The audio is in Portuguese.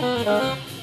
Música